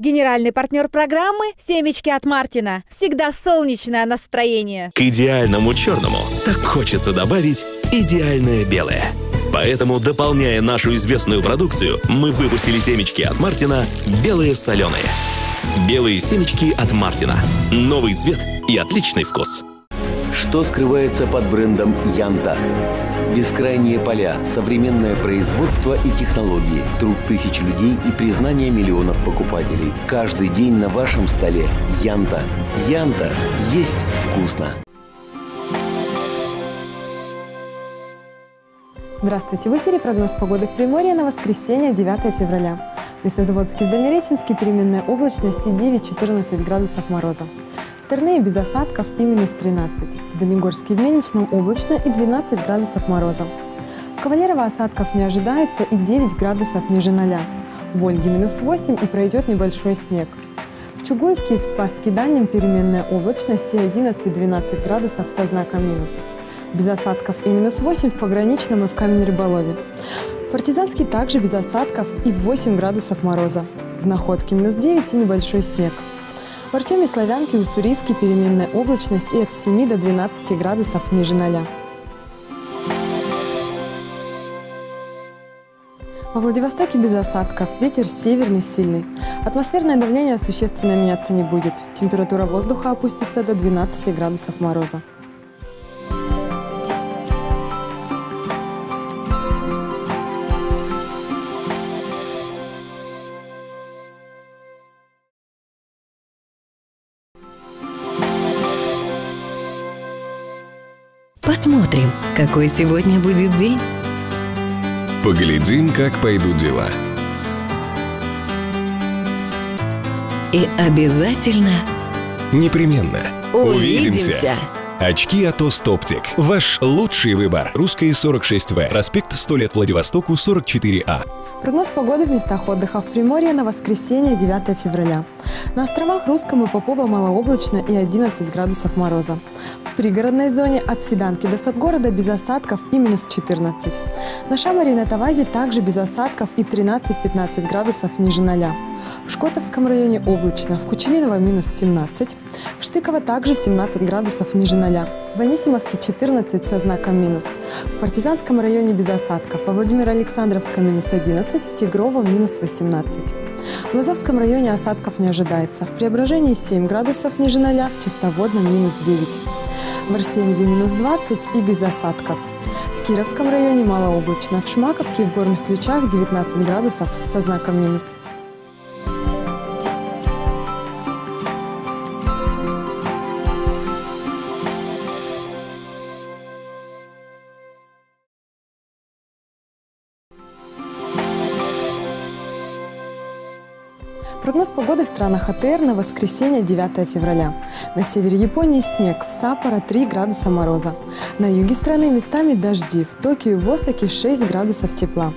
Генеральный партнер программы «Семечки от Мартина». Всегда солнечное настроение. К идеальному черному так хочется добавить идеальное белое. Поэтому, дополняя нашу известную продукцию, мы выпустили семечки от Мартина «Белые соленые». Белые семечки от Мартина. Новый цвет и отличный вкус. Что скрывается под брендом Янта? Бескрайние поля, современное производство и технологии, труд тысяч людей и признание миллионов покупателей. Каждый день на вашем столе Янта. Янта. Есть вкусно. Здравствуйте! В эфире прогноз погоды в Приморье на воскресенье, 9 февраля. Лесозаводский в Дальнереченске переменная облачность и 9-14 градусов мороза. Терные без осадков и минус 13. В Дальнегорске в Мельничном облачно и 12 градусов мороза. Кавалерово осадков не ожидается и 9 градусов ниже ноля. В Ольге минус 8 и пройдет небольшой снег. В Чугуевке и в Спасске Дальнем переменная облачность и 11-12 градусов со знаком минус. Без осадков и минус 8 в Пограничном и в Камень-Рыболове. В Партизанске также без осадков и 8 градусов мороза. В Находке минус 9 и небольшой снег. В Артеме Славянке у Уссурийске переменная облачность и от 7 до 12 градусов ниже ноля. Во Владивостоке без осадков, ветер северный сильный. Атмосферное давление существенно меняться не будет. Температура воздуха опустится до 12 градусов мороза. Посмотрим, какой сегодня будет день. Поглядим, как пойдут дела. И обязательно Непременно. увидимся. Очки от Остоптик. Ваш лучший выбор. Русская 46В. Проспект 100 лет Владивостоку 44А. Прогноз погоды в местах отдыха в Приморье на воскресенье 9 февраля. На островах Русском и Попова малооблачно и 11 градусов мороза. В пригородной зоне от Седанки до Садгорода без осадков и минус 14. На Шамаре и на Тавазе также без осадков и 13-15 градусов ниже ноля. В Шкотовском районе облачно, в Кучелиново минус 17, в Штыково также 17 градусов ниже ноля, в Анисимовке 14 со знаком минус, в Партизанском районе без осадков, во Владимиро-Александровском минус 11, в Тигровом минус 18. В Лазовском районе осадков не ожидается, в Преображении 7 градусов ниже ноля, в Чистоводном минус 9. В Арсеньеве минус 20 и без осадков. В Кировском районе малооблачно, в Шмаковке и в Горных Ключах 19 градусов со знаком минус. Прогноз погоды в странах АТР на воскресенье 9 февраля. На севере Японии снег, в Саппоро 3 градуса мороза. На юге страны местами дожди, в Токио и в Осаке 6 градусов тепла.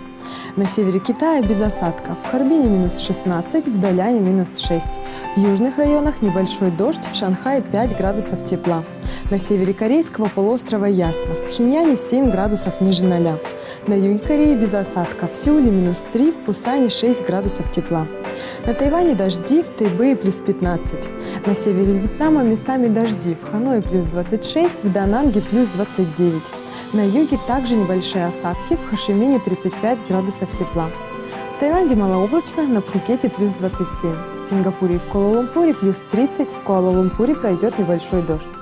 На севере Китая без осадков, в Харбине минус 16, в Даляне минус 6. В южных районах небольшой дождь, в Шанхае 5 градусов тепла. На севере Корейского полуострова ясно, в Пхеньяне 7 градусов ниже ноля. На юге Кореи без осадков, в Сеуле минус 3, в Пусане 6 градусов тепла. На Тайване дожди, в Тайбэе плюс 15. На севере Вьетнама местами дожди, в Ханое плюс 26, в Дананге плюс 29. На юге также небольшие осадки, в Хашимине 35 градусов тепла. В Таиланде малооблачно, на Пхукете плюс 27. В Сингапуре и в Куала-Лумпуре плюс 30, в Куала-Лумпуре пройдет небольшой дождь.